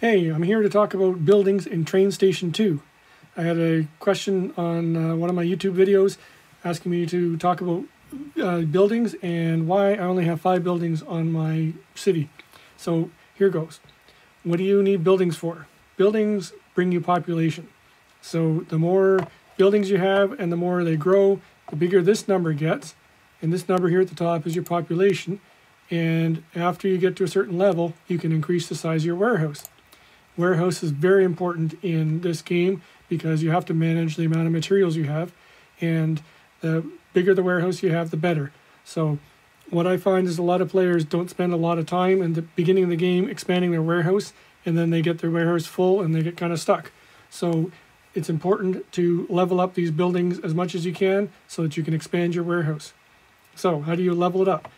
Hey, I'm here to talk about buildings in Train Station 2. I had a question on uh, one of my YouTube videos asking me to talk about uh, buildings and why I only have five buildings on my city. So here goes. What do you need buildings for? Buildings bring you population. So the more buildings you have and the more they grow, the bigger this number gets. And this number here at the top is your population. And after you get to a certain level, you can increase the size of your warehouse. Warehouse is very important in this game because you have to manage the amount of materials you have. And the bigger the warehouse you have, the better. So what I find is a lot of players don't spend a lot of time in the beginning of the game expanding their warehouse and then they get their warehouse full and they get kind of stuck. So it's important to level up these buildings as much as you can so that you can expand your warehouse. So how do you level it up?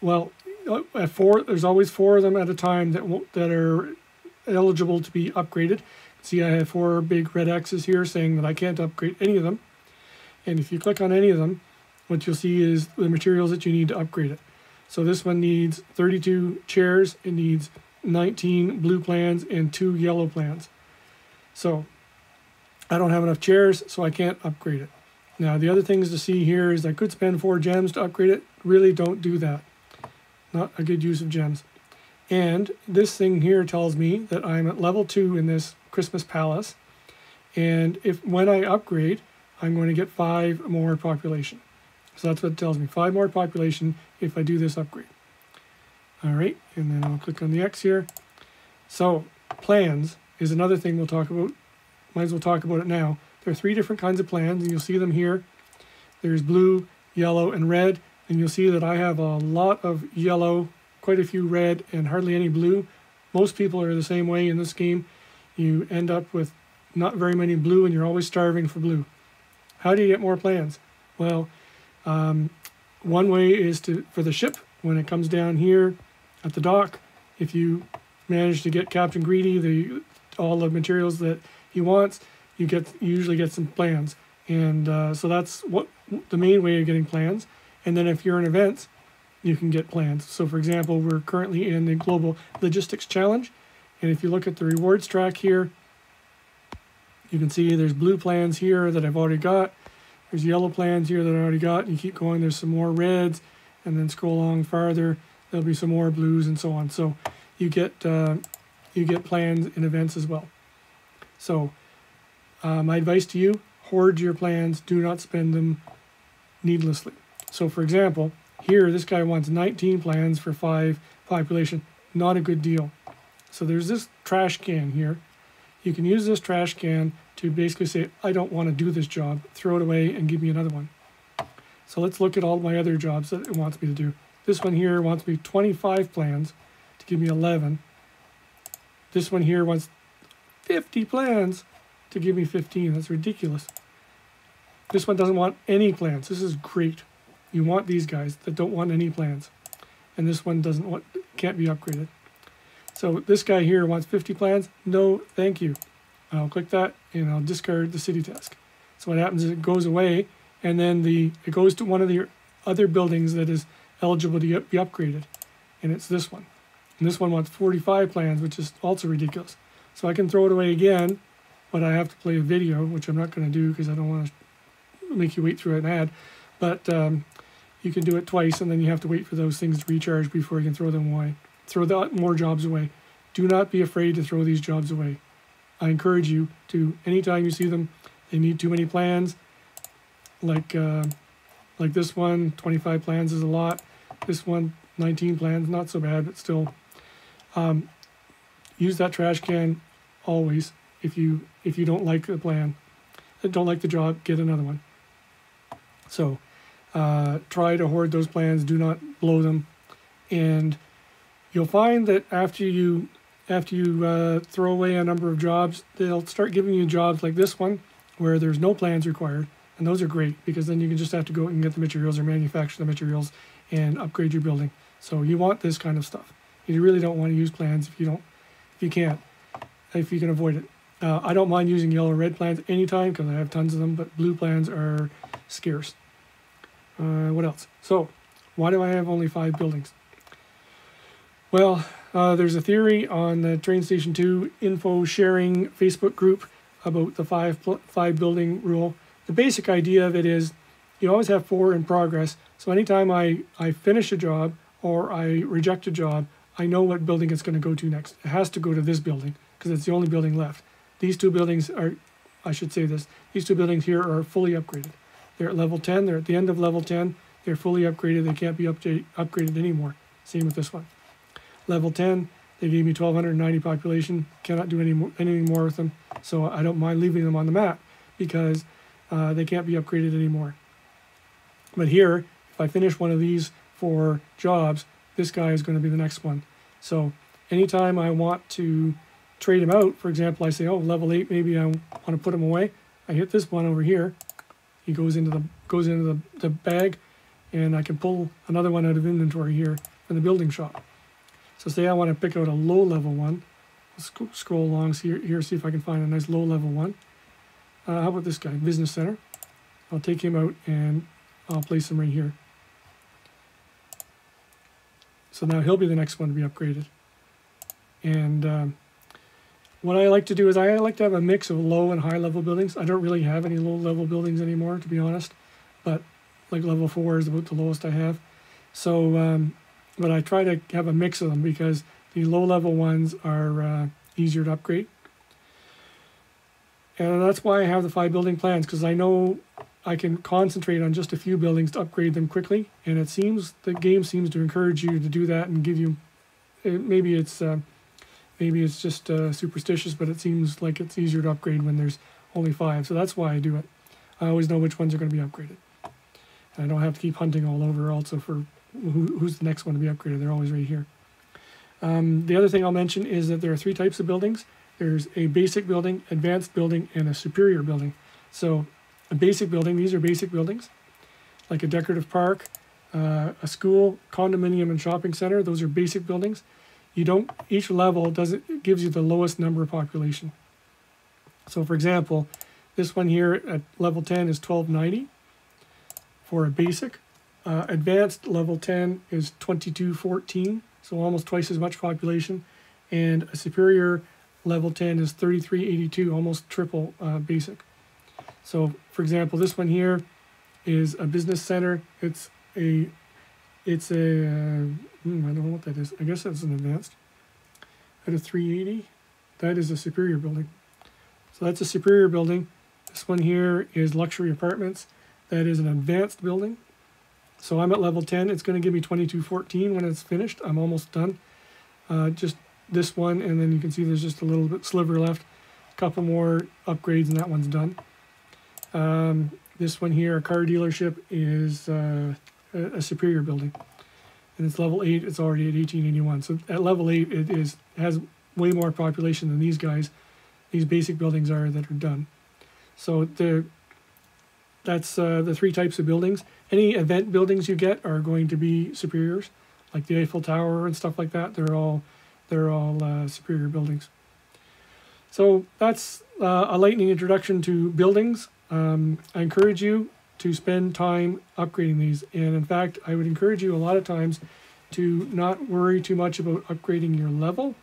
Well, uh, at four, there's always four of them at a time that that are eligible to be upgraded. See, I have four big red X's here saying that I can't upgrade any of them. And if you click on any of them, what you'll see is the materials that you need to upgrade it. So this one needs 32 chairs, it needs 19 blue plans and two yellow plans. So I don't have enough chairs, so I can't upgrade it. Now, the other things to see here is I could spend four gems to upgrade it. Really don't do that. Not a good use of gems. And this thing here tells me that I'm at level two in this Christmas Palace. And if when I upgrade, I'm going to get five more population. So that's what it tells me, five more population if I do this upgrade. All right, and then I'll click on the X here. So plans is another thing we'll talk about might as well talk about it now. There are three different kinds of plans, and you'll see them here. There's blue, yellow, and red, and you'll see that I have a lot of yellow, quite a few red, and hardly any blue. Most people are the same way in this game. You end up with not very many blue, and you're always starving for blue. How do you get more plans? Well, um, one way is to for the ship when it comes down here at the dock. If you manage to get Captain Greedy the all the materials that he wants, you get you usually get some plans. And uh, so that's what the main way of getting plans. And then if you're in events, you can get plans. So for example, we're currently in the Global Logistics Challenge. And if you look at the rewards track here, you can see there's blue plans here that I've already got. There's yellow plans here that I already got. And you keep going, there's some more reds. And then scroll along farther, there'll be some more blues and so on. So you get, uh, you get plans in events as well. So uh, my advice to you, hoard your plans. Do not spend them needlessly. So for example, here this guy wants 19 plans for 5 population. Not a good deal. So there's this trash can here. You can use this trash can to basically say, I don't want to do this job. Throw it away and give me another one. So let's look at all my other jobs that it wants me to do. This one here wants me 25 plans to give me 11. This one here wants 50 plans to give me 15. That's ridiculous. This one doesn't want any plans. This is great. You want these guys that don't want any plans. And this one doesn't want, can't be upgraded. So this guy here wants 50 plans. No, thank you. I'll click that and I'll discard the city task. So what happens is it goes away and then the it goes to one of the other buildings that is eligible to be upgraded. And it's this one. And this one wants 45 plans, which is also ridiculous. So I can throw it away again, but I have to play a video, which I'm not going to do because I don't want to make you wait through an ad. But um, you can do it twice, and then you have to wait for those things to recharge before you can throw them away. Throw the, more jobs away. Do not be afraid to throw these jobs away. I encourage you to, anytime you see them, they need too many plans, like uh, like this one, 25 plans is a lot. This one, 19 plans, not so bad, but still. Um, use that trash can always if you if you don't like the plan don't like the job get another one so uh, try to hoard those plans. Do not blow them. And you'll find that after you after you uh, throw away a number of jobs they'll start giving you jobs like this one where there's no plans required. And those are great because then you can just have to go and get the materials or manufacture the materials and upgrade your building. So you want this kind of stuff. You really don't want to use plans if you don't if you can't, if you can avoid it. Uh, I don't mind using yellow or red plans anytime because I have tons of them, but blue plans are scarce. Uh, what else? So, why do I have only five buildings? Well, uh, there's a theory on the Train Station 2 info sharing Facebook group about the five, five building rule. The basic idea of it is you always have four in progress. So anytime I, I finish a job or I reject a job, I know what building it's going to go to next. It has to go to this building because it's the only building left. These two buildings are, I should say this, these two buildings here are fully upgraded. They're at level 10, they're at the end of level 10, they're fully upgraded, they can't be upgraded anymore. Same with this one. Level 10, they gave me 1290 population, cannot do any more, anything more with them, so I don't mind leaving them on the map because uh, they can't be upgraded anymore. But here, if I finish one of these four jobs, this guy is going to be the next one. So anytime I want to trade him out, for example, I say, oh, level 8, maybe I want to put him away. I hit this one over here. He goes into the goes into the, the bag, and I can pull another one out of inventory here in the building shop. So say I want to pick out a low level one. Let's scroll along here, here, see if I can find a nice low level one. Uh, how about this guy, Business Center? I'll take him out and I'll place him right here. So now he'll be the next one to be upgraded. And um, what I like to do is I like to have a mix of low and high level buildings. I don't really have any low level buildings anymore, to be honest. But like level four is about the lowest I have. So, um, but I try to have a mix of them because the low level ones are uh, easier to upgrade. And that's why I have the five building plans because I know I can concentrate on just a few buildings to upgrade them quickly. And it seems the game seems to encourage you to do that and give you. Maybe it's uh, maybe it's just uh, superstitious, but it seems like it's easier to upgrade when there's only five. So that's why I do it. I always know which ones are going to be upgraded. And I don't have to keep hunting all over also for who, who's the next one to be upgraded. They're always right here. Um, the other thing I'll mention is that there are three types of buildings. There's a basic building, advanced building, and a superior building. So a basic building. These are basic buildings, like a decorative park, uh, a school, condominium, and shopping center. Those are basic buildings. You don't. Each level does it gives you the lowest number of population. So, for example, this one here at level 10 is 1290 for a basic. Uh, advanced level 10 is 2214, so almost twice as much population. And a superior level 10 is 3382, almost triple uh, basic. So for example, this one here is a business center. It's a, it's a, uh, hmm, I don't know what that is. I guess that's an advanced. At a 380, that is a superior building. So that's a superior building. This one here is luxury apartments. That is an advanced building. So I'm at level 10. It's going to give me 2214 when it's finished. I'm almost done. Uh, just this one, and then you can see there's just a little bit sliver left. A couple more upgrades, and that one's done. Um, this one here, a car dealership, is uh, a, a, superior building. And it's level 8, it's already at 1881. So at level 8, it is has way more population than these guys, these basic buildings are that are done. So the that's uh, the three types of buildings. Any event buildings you get are going to be superiors, like the Eiffel Tower and stuff like that. They're all they're all uh, superior buildings. So that's uh, a lightning introduction to buildings. Um, I encourage you to spend time upgrading these. And in fact, I would encourage you a lot of times to not worry too much about upgrading your level.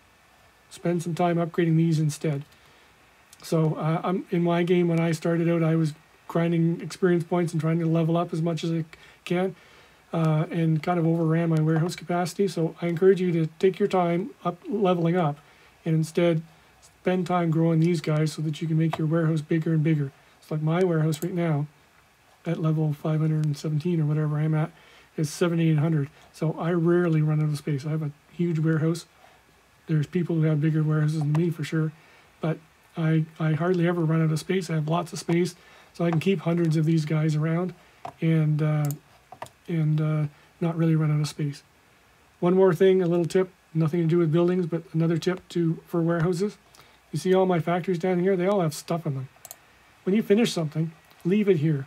Spend some time upgrading these instead. So uh, I'm in my game when I started out, I was grinding experience points and trying to level up as much as I can, uh, and kind of overran my warehouse capacity. So I encourage you to take your time up leveling up, and instead spend time growing these guys so that you can make your warehouse bigger and bigger. It's like my warehouse right now at level 517 or whatever I'm at is 7800. So I rarely run out of space. I have a huge warehouse. There's people who have bigger warehouses than me for sure, but I, I hardly ever run out of space. I have lots of space, so I can keep hundreds of these guys around and, uh, and uh, not really run out of space. One more thing, a little tip, nothing to do with buildings, but another tip to for warehouses. You see all my factories down here? They all have stuff in them when you finish something, leave it here,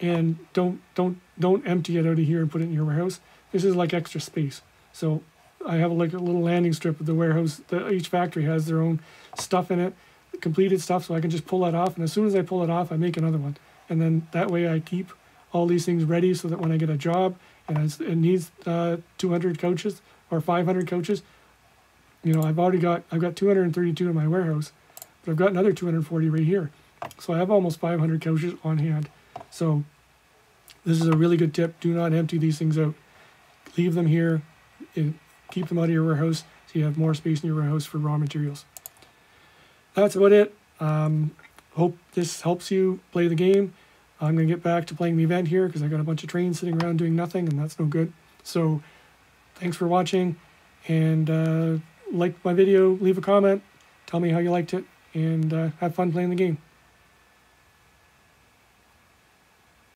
and don't don't don't empty it out of here and put it in your warehouse. This is like extra space. So I have like a little landing strip of the warehouse. The, each factory has their own stuff in it, completed stuff, so I can just pull that off. And as soon as I pull it off, I make another one. And then that way I keep all these things ready so that when I get a job and it needs uh, 200 couches, or 500 couches. You know, I've already got I've got 232 in my warehouse, but I've got another 240 right here. So I have almost 500 couches on hand. So this is a really good tip. Do not empty these things out. Leave them here. Keep them out of your warehouse so you have more space in your warehouse for raw materials. That's about it. Um, hope this helps you play the game. I'm going to get back to playing the event here because I got a bunch of trains sitting around doing nothing and that's no good. So thanks for watching and uh, like my video, leave a comment, tell me how you liked it, and uh, have fun playing the game.